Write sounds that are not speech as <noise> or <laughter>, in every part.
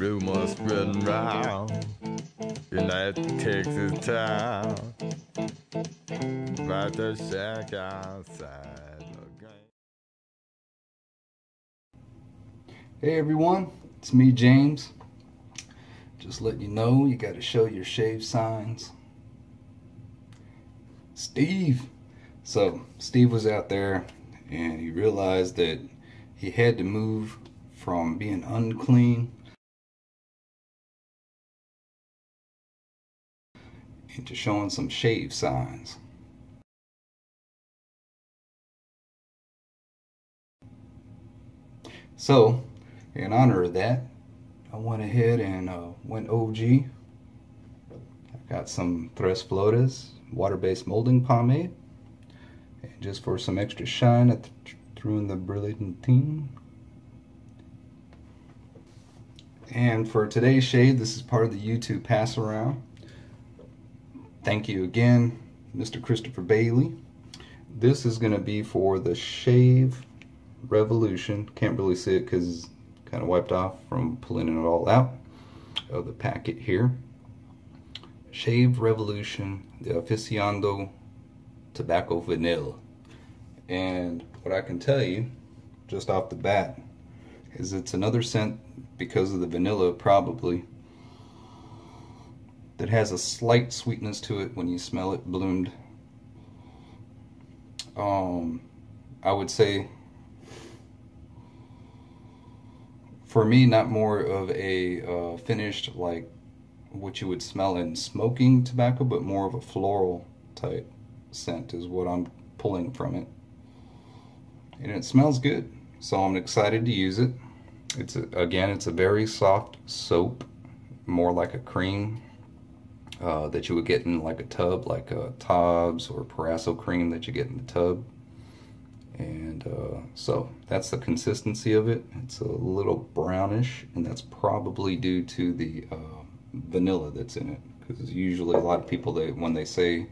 rumors spreading round in that Texas town about the shack outside. Hey everyone, it's me James. Just letting you know you got to show your shave signs. Steve. So Steve was out there and he realized that he had to move from being unclean into showing some shave signs. So, in honor of that, I went ahead and uh, went OG. I got some Tres Flores water-based molding pomade. And just for some extra shine, I th threw in the Brilliantine. And for today's shade, this is part of the YouTube pass around. Thank you again, Mr. Christopher Bailey. This is going to be for the Shave Revolution. Can't really see it because kind of wiped off from pulling it all out of the packet here. Shave Revolution, the Aficionado Tobacco Vanilla. And what I can tell you, just off the bat, is it's another scent because of the vanilla probably that has a slight sweetness to it when you smell it bloomed. Um, I would say for me not more of a uh, finished like what you would smell in smoking tobacco but more of a floral type scent is what I'm pulling from it. And it smells good so I'm excited to use it. It's a, again it's a very soft soap more like a cream uh, that you would get in like a tub like a Tobs or Proraso cream that you get in the tub. And uh, so that's the consistency of it. It's a little brownish and that's probably due to the uh, vanilla that's in it. Because usually a lot of people they when they say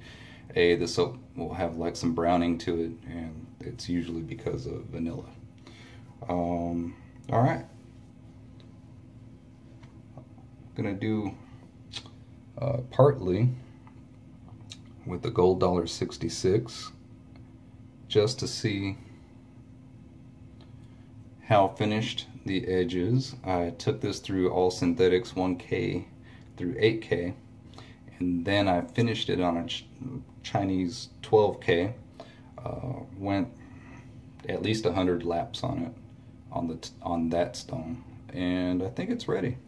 hey the soap will have like some browning to it and it's usually because of vanilla. Um, all right. Gonna do uh, partly with the gold dollar 66 just to see how finished the edge is. I took this through all synthetics 1K through 8K and then I finished it on a Ch Chinese 12K. Uh, went at least 100 laps on it on the on that stone and I think it's ready.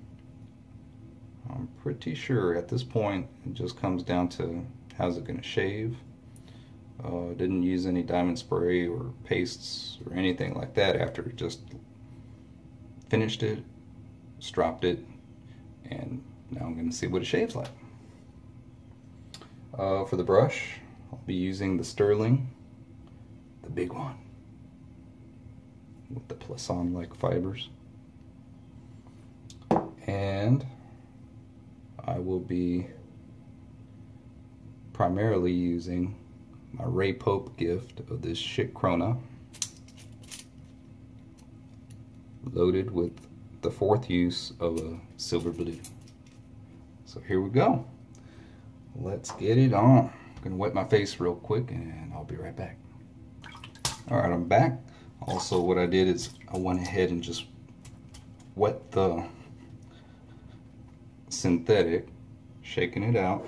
I'm pretty sure at this point it just comes down to how's it going to shave. Uh, didn't use any diamond spray or pastes or anything like that after just finished it, stropped it, and now I'm going to see what it shaves like. Uh, for the brush, I'll be using the Stirling, the big one, with the Plisson-like fibers. And I will be primarily using my Ray Pope gift of this Schick Krona loaded with the fourth use of a silver blue. So here we go. Let's get it on. I'm gonna wet my face real quick and I'll be right back. All right, I'm back. Also, what I did is I went ahead and just wet the synthetic, shaking it out.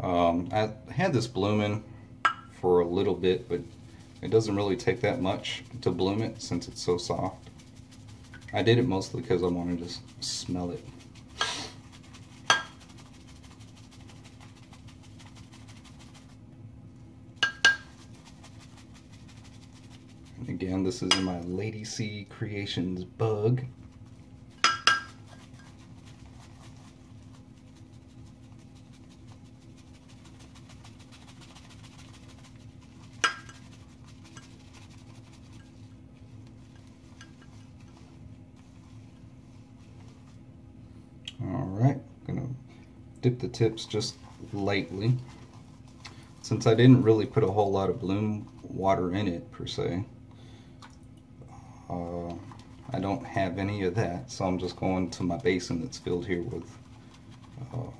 Um, I had this blooming for a little bit, but it doesn't really take that much to bloom it since it's so soft. I did it mostly because I wanted to smell it. And again, this is my LadySea Creations bug. Alright, gonna dip the tips just lightly. Since I didn't really put a whole lot of bloom water in it per se, uh, I don't have any of that, so I'm just going to my basin that's filled here with uh,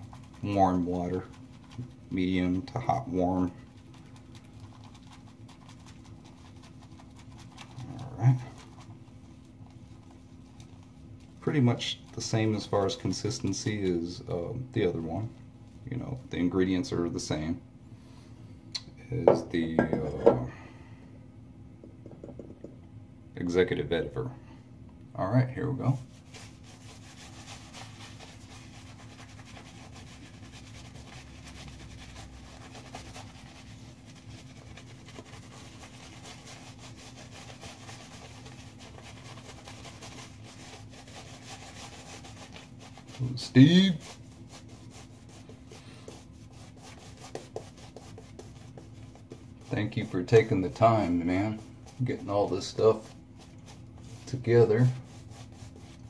warm water, medium to hot warm. Alright. Pretty much the same as far as consistency as uh, the other one. You know, the ingredients are the same as the uh, executive vetiver. All right, here we go. Steve. Thank you for taking the time, man. Getting all this stuff together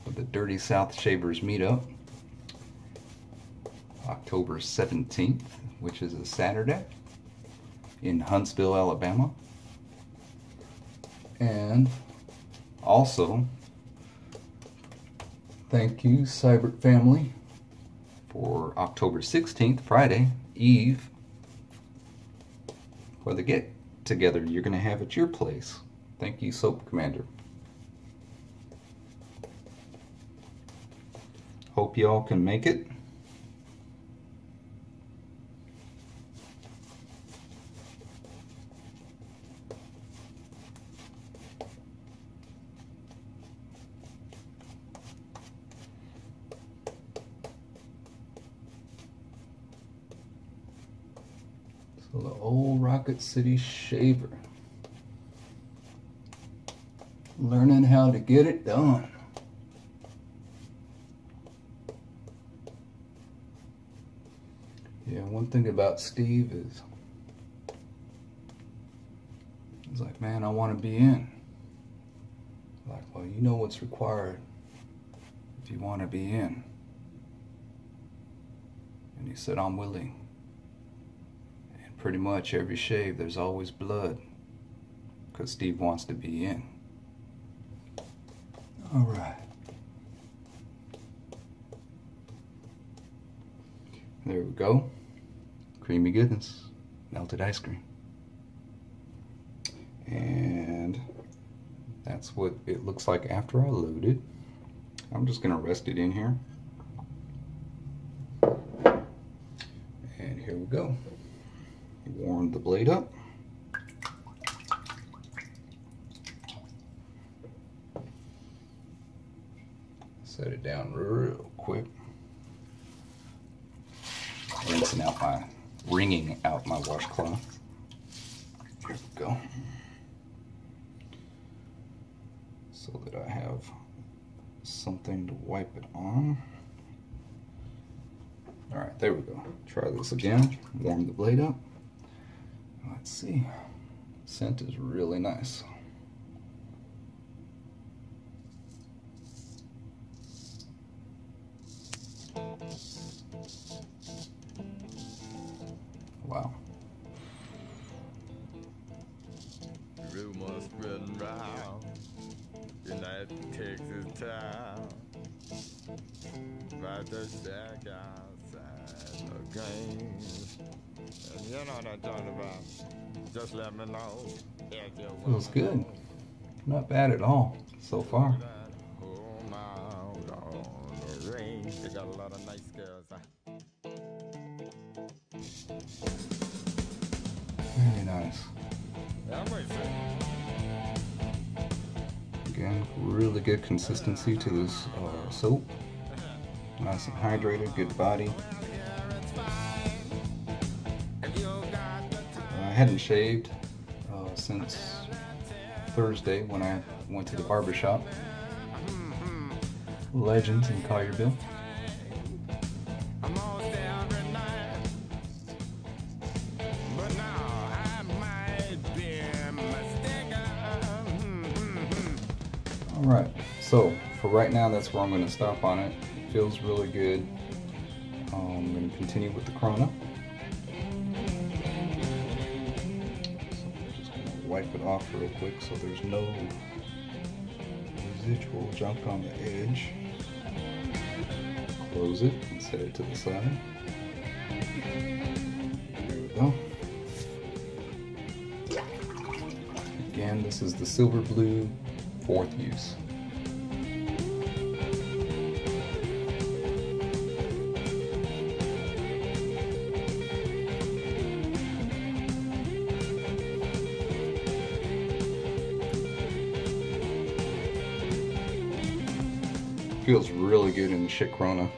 for the Dirty South Shavers meetup. October 17th, which is a Saturday in Huntsville, Alabama. And also, thank you, Cybert family, for October 16th, Friday, Eve, for the get together you're going to have at your place. Thank you, Soap Commander. Hope y'all can make it. The old Rocket City shaver. Learning how to get it done. Yeah, one thing about Steve is he's like, man, I want to be in. Like, well, you know what's required if you want to be in. And he said, I'm willing. Pretty much every shave, there's always blood. Because Steve wants to be in. All right. There we go. Creamy goodness. Melted ice cream. And that's what it looks like after I load it. I'm just going to rest it in here. And here we go. Warm the blade up. Set it down real quick. Rinsing out my, wringing out my washcloth. Here we go. So that I have something to wipe it on. All right, there we go. Try this again. Warm the blade up. Let's see. Scent is really nice. Wow. Rumors spreading round United Texas town. About to shack outside the game. And you know what I'm talking about. Just let me know. Feels good. Not bad at all so far. Home out on the got a lot of nice girls. Very nice. I'm. Again, really good consistency to this uh, soap. Nice and hydrated, good body. I hadn't shaved uh, since Thursday when I went to the barber shop. Legends in Collierville. I'm almost there every night. But now I might be mistaken. All right, so for right now, that's where I'm going to stop on it. Feels really good. Um, I'm going to continue with the Krona. Wipe it off real quick so there's no residual junk on the edge. Close it and set it to the side. There we go. Again, this is the silver blue fourth use. Feels really good in the Schick Krona.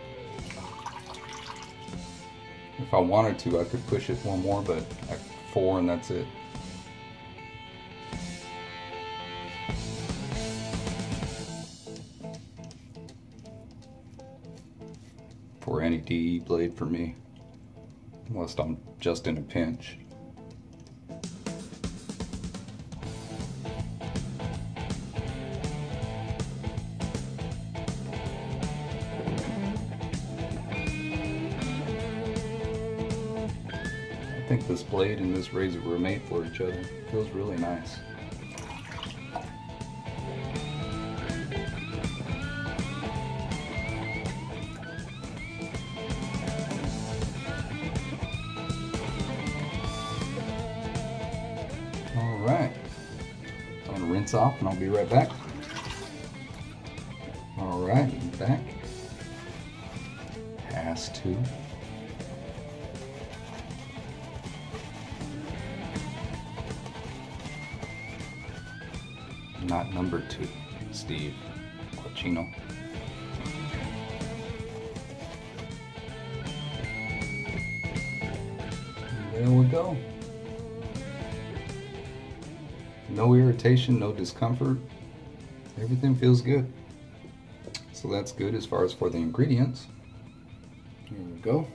If I wanted to, I could push it one more, but I, four and that's it. For any DE blade for me, unless I'm just in a pinch. Think this blade and this razor were made for each other. Feels really nice. All right. I'm gonna rinse off and I'll be right back. All right, back. Has to. Not number two, Steve Quacchino. There we go. No irritation, no discomfort. Everything feels good. So that's good as far as for the ingredients. Here we go.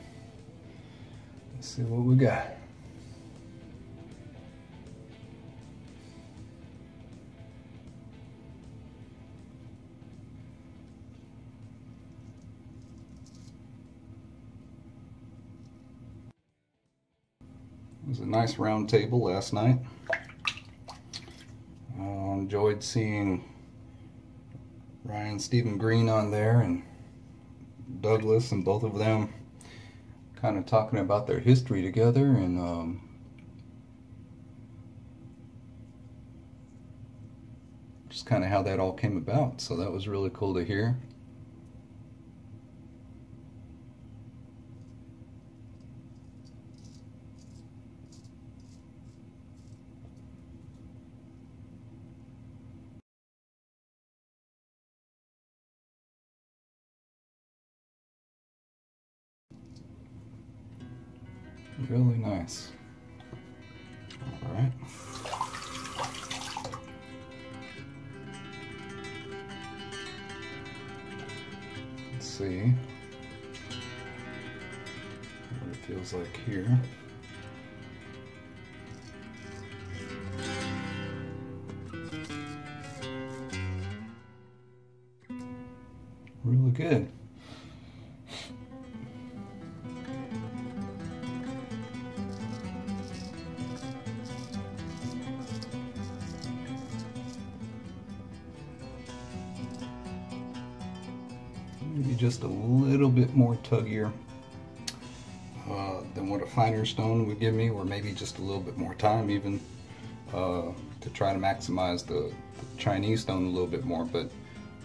Let's see what we got. Was a nice round table last night. Uh, enjoyed seeing Ryan Stephen Green on there and Douglas and both of them kind of talking about their history together and um, just kind of how that all came about. So that was really cool to hear. Really nice. All right. Let's see what it feels like here. Really good. Tuggier uh, than what a finer stone would give me, or maybe just a little bit more time even uh, to try to maximize the, the, Chinese stone a little bit more. But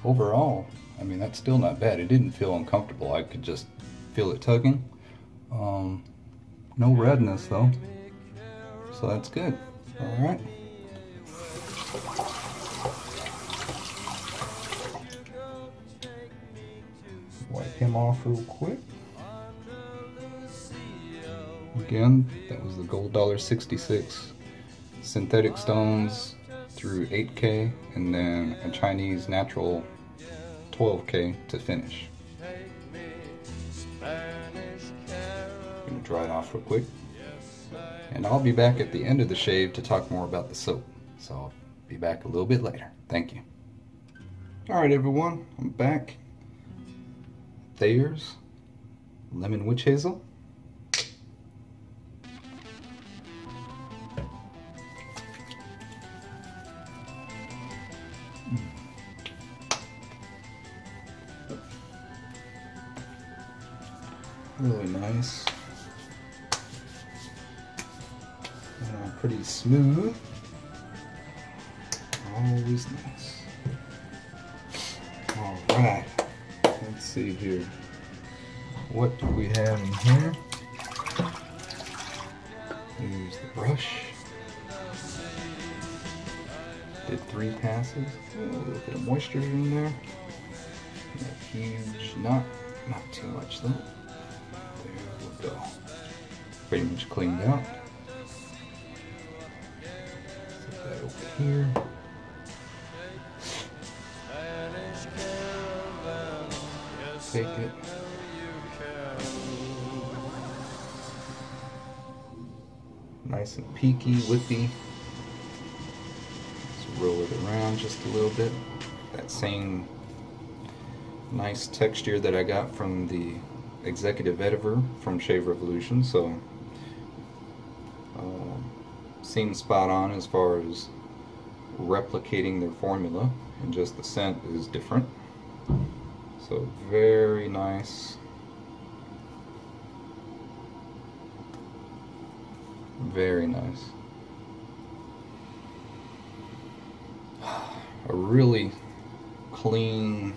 overall, I mean, that's still not bad. It didn't feel uncomfortable. I could just feel it tugging. Um, no redness though, so that's good. All right. wipe him off real quick. Again, that was the gold dollar 66 synthetic stones through 8K and then a Chinese natural 12K to finish. Gonna dry it off real quick. And I'll be back at the end of the shave to talk more about the soap. So I'll be back a little bit later. Thank you. Alright everyone, I'm back. Thayer's Lemon Witch Hazel. Nice. Uh, pretty smooth. Always nice. Alright, let's see here. What do we have in here? Here's the brush. Did three passes. A little bit of moisture in there. Huge, not not too much though. Go. Pretty much cleaned out. Set that over here. Take it. Nice and peaky, whippy. Let's roll it around just a little bit. That same nice texture that I got from the executive vetiver from Shave Revolution. So um, seems spot on as far as replicating their formula, and just the scent is different. So very nice. Very nice. <sighs> A really clean,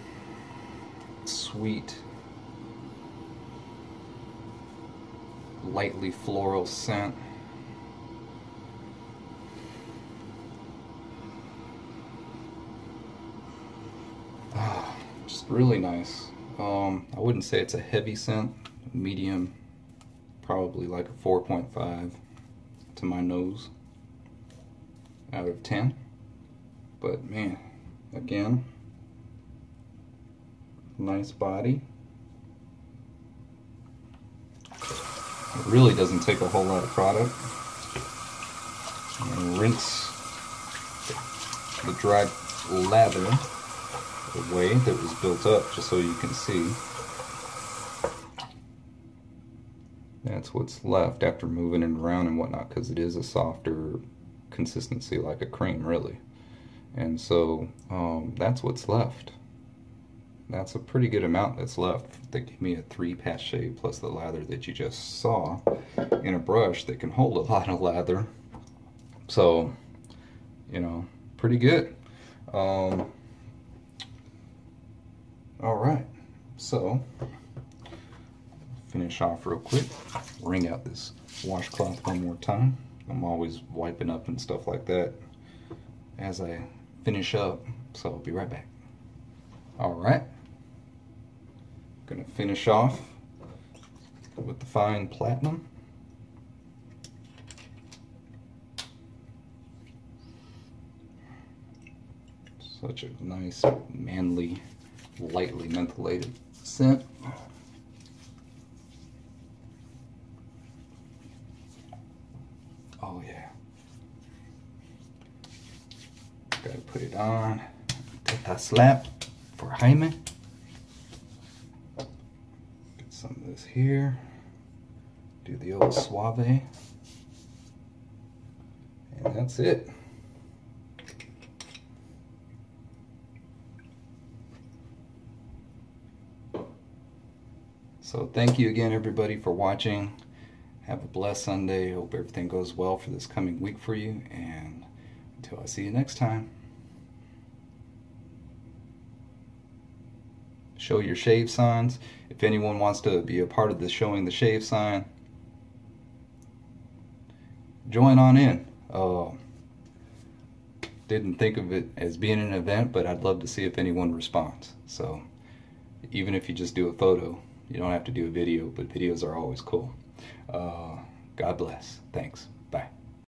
sweet, lightly floral scent. Just really nice. Um, I wouldn't say it's a heavy scent, medium, probably like a 4.5 to my nose out of 10. But man, again, nice body. It really doesn't take a whole lot of product. And rinse the dried lather away that was built up just so you can see. That's what's left after moving it around and whatnot because it is a softer consistency like a cream really. And so um, that's what's left. That's a pretty good amount that's left. They give me a three pass shave plus the lather that you just saw in a brush that can hold a <laughs> lot of lather. So, you know, pretty good. Um, all right, so finish off real quick. Wring out this washcloth one more time. I'm always wiping up and stuff like that as I finish up, so I'll be right back. All right, gonna finish off with the fine platinum. Such a nice, manly, lightly mentholated scent. Oh yeah. Gotta put it on. Take that slap for Jaime. Get some of this here. Do the old suave. And that's it. So thank you again, everybody, for watching. Have a blessed Sunday. Hope everything goes well for this coming week for you. And until I see you next time, show your shave signs. If anyone wants to be a part of the showing the shave sign, join on in. Uh, didn't think of it as being an event, but I'd love to see if anyone responds. So even if you just do a photo, you don't have to do a video, but videos are always cool. Uh, God bless. Thanks.